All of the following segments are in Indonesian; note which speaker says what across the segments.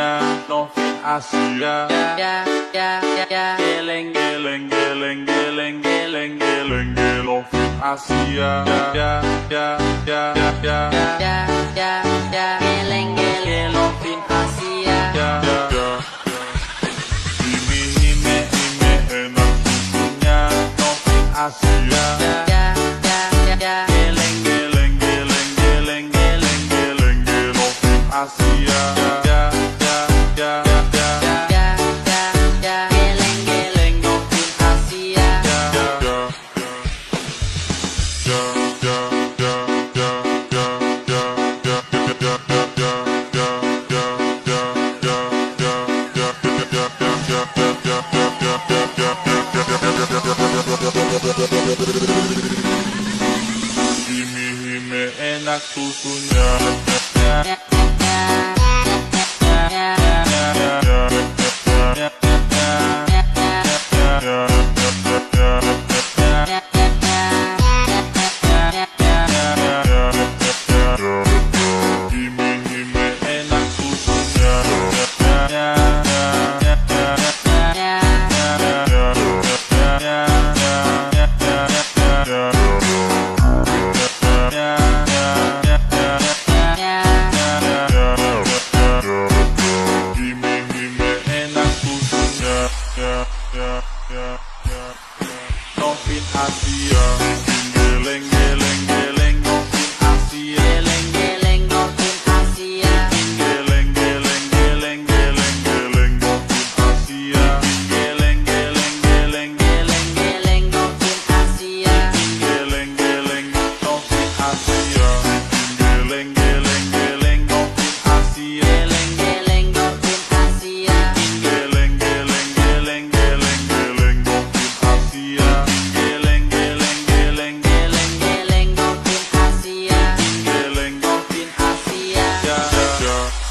Speaker 1: Asia
Speaker 2: ya ya ya ya
Speaker 1: Geleng geleng geleng geleng geleng geleng Gelovin Asia. Ya ya ya ya ya
Speaker 2: ya ya ya geleng geleng Lovin Asia.
Speaker 1: Ya ya ya Hime hime hime enak Asia.
Speaker 2: Ya ya ya ya
Speaker 1: Geleng geleng geleng geleng geleng geleng Asia Ya ya ya ya ya
Speaker 2: ya ya ya geleng geleng Asia.
Speaker 1: Ya ya Hime hime enak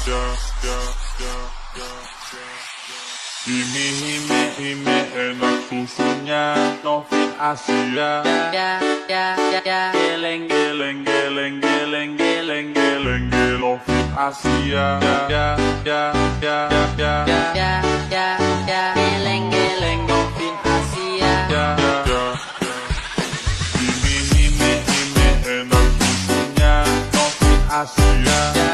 Speaker 2: Ini
Speaker 1: hime hime enak susunya Novin Asia. Ya, ya, ya, geleng geleng geleng geleng geleng geleng Novin Asia.
Speaker 2: Geleng geleng Novin Asia.
Speaker 1: Ini hime hime enak susunya Novin Asia.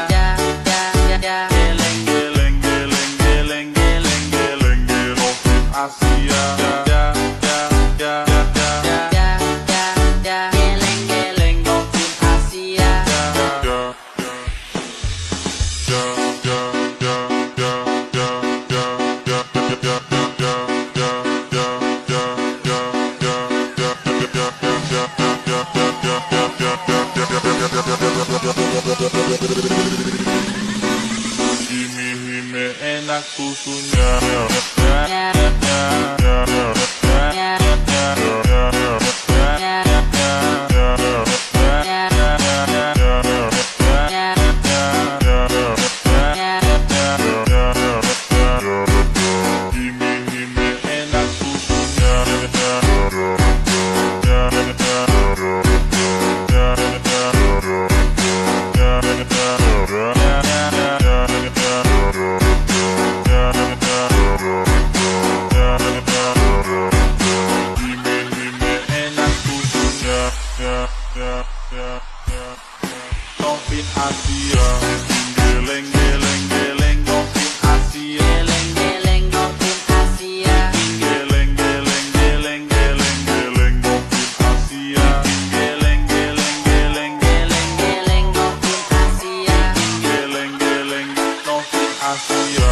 Speaker 1: Kunya. I see you.